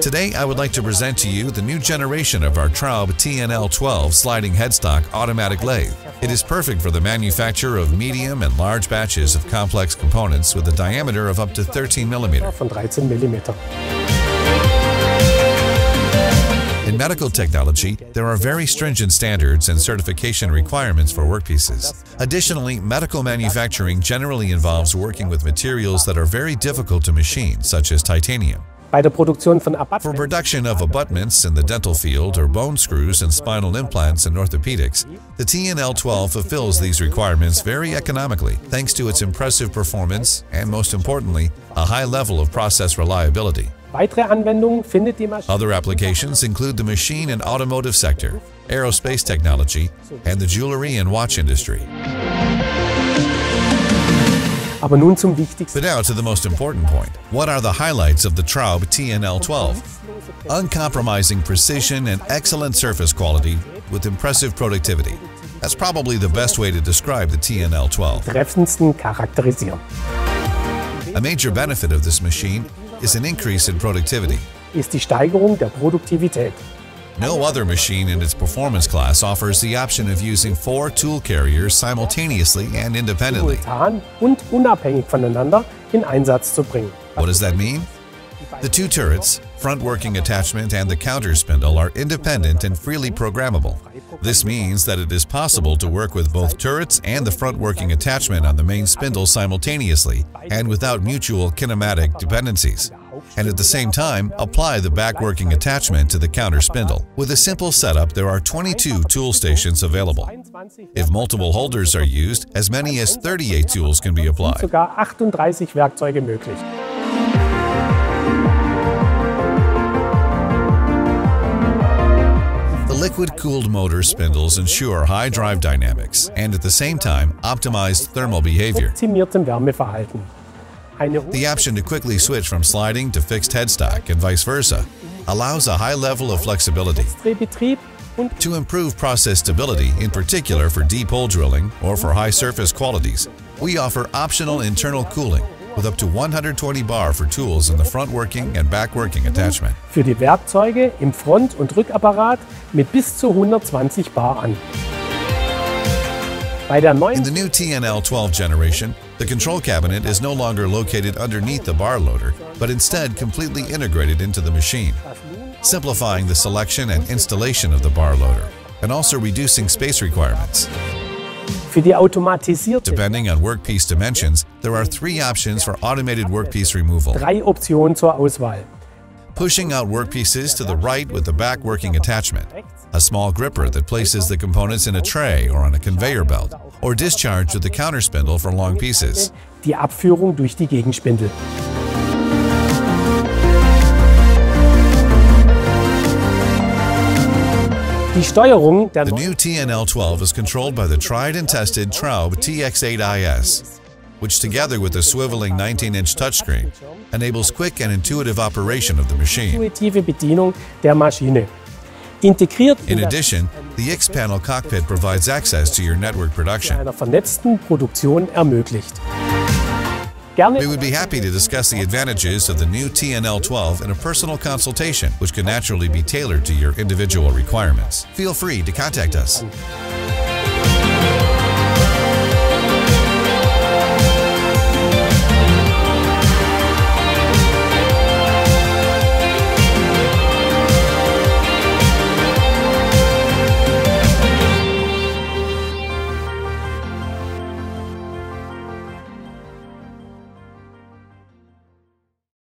Today, I would like to present to you the new generation of our Traub TNL12 sliding headstock automatic lathe. It is perfect for the manufacture of medium and large batches of complex components with a diameter of up to 13 millimeter. 13 mm. In medical technology, there are very stringent standards and certification requirements for workpieces. Additionally, medical manufacturing generally involves working with materials that are very difficult to machine, such as titanium. Bei der Produktion von For production of abutments in the dental field or bone screws and spinal implants in orthopedics, the TNL12 fulfills these requirements very economically thanks to its impressive performance and, most importantly, a high level of process reliability. weitere Anwendungen findet die Maschine Other applications include the machine and automotive sector, aerospace technology, and the jewelry and watch industry. Aber nun zum wichtigsten. But now to the most important point. What are the highlights of the Traub TNL12? Uncompromising precision and excellent surface quality with impressive productivity. That's probably the best way to describe the TNL12. treffendsten charakterisieren. A major benefit of this machine is an increase in productivity. Ist die Steigerung der Produktivität. No other machine in its performance class offers the option of using four tool carriers simultaneously and independently. simultan unabhängig voneinander in Einsatz zu bringen. What does that mean? The two turrets, front working attachment and the counter spindle are independent and freely programmable. This means that it is possible to work with both turrets and the front working attachment on the main spindle simultaneously and without mutual kinematic dependencies. And at the same time, apply the backworking attachment to the counter spindle. With a simple setup, there are 22 tool stations available. If multiple holders are used, as many as 38 tools can be applied. sogar 38 Werkzeuge möglich. The liquid-cooled motor spindles ensure high drive dynamics and at the same time optimized thermal behavior. Optimiertem Wärmeverhalten. Eine The option to quickly switch from sliding to fixed headstock and vice versa allows a high level of flexibility to improve process stability, in particular for deep hole drilling or for high surface qualities. We offer optional internal cooling with up to 120 bar for tools in the front working and back working attachment. für die Werkzeuge im Front- und Rückapparat mit bis zu 120 Bar an. In the new TNL 12 generation, the control cabinet is no longer located underneath the bar loader, but instead completely integrated into the machine, simplifying the selection and installation of the bar loader, and also reducing space requirements. für die automatisierte Depending on workpiece dimensions, there are three options for automated workpiece removal. Pushing out workpieces to the right with the back working attachment, a small gripper that places the components in a tray or on a conveyor belt, or discharge with the counter spindle for long pieces. Die Abführung durch die Gegenspindel. Die Steuerung der The new TNL12 is controlled by the tried and tested Traub TX8IS, which together with the swiveling 19-inch touchscreen enables quick and intuitive operation of the machine. intuitive Bedienung der Maschine. Integriert In addition, the X-Panel cockpit provides access to your network production. einer vernetzten Produktion ermöglicht. Gerne We would be happy to discuss the advantages of the new TNL12 in a personal consultation, which can naturally be tailored to your individual requirements. Feel free to contact us.